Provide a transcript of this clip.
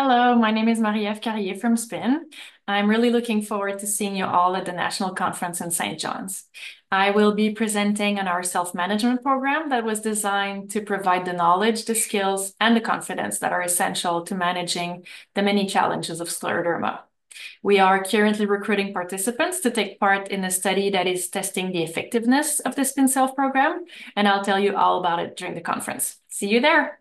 Hello, my name is Marie-Ève Carrier from SPIN. I'm really looking forward to seeing you all at the National Conference in St. John's. I will be presenting on our self-management program that was designed to provide the knowledge, the skills, and the confidence that are essential to managing the many challenges of scleroderma. We are currently recruiting participants to take part in a study that is testing the effectiveness of the SPIN Self program, and I'll tell you all about it during the conference. See you there.